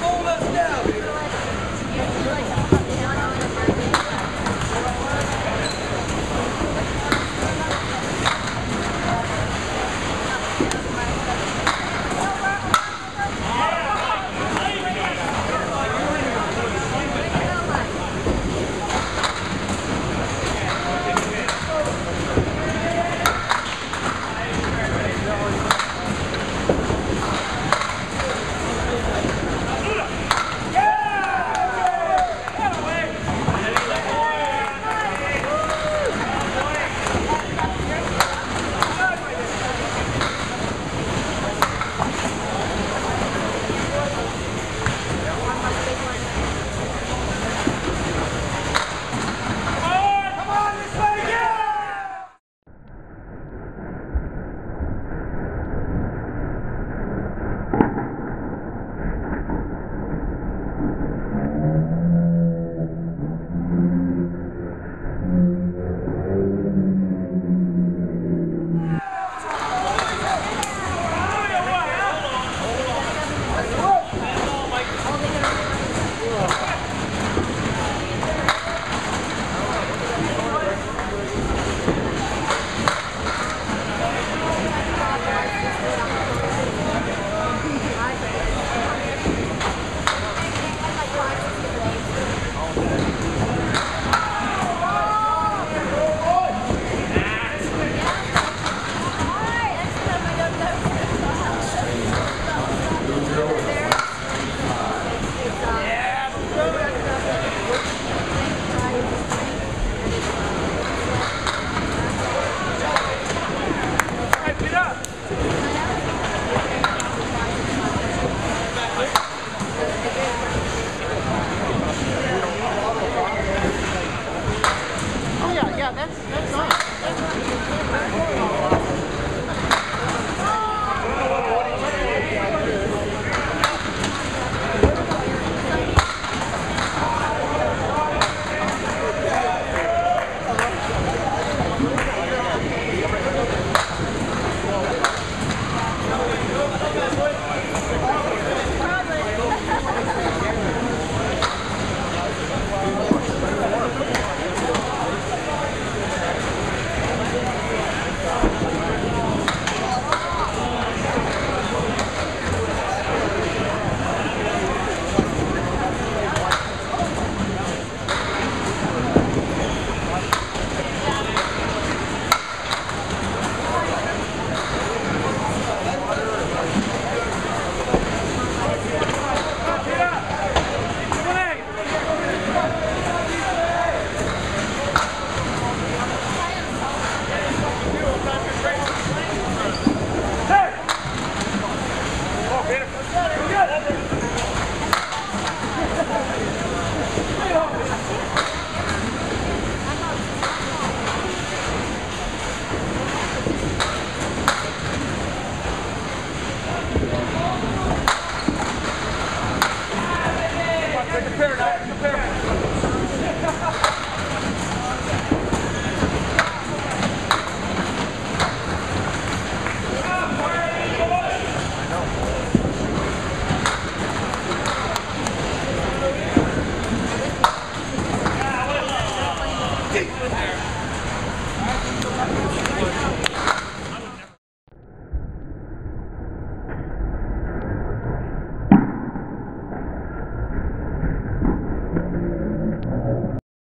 gonna hold us down.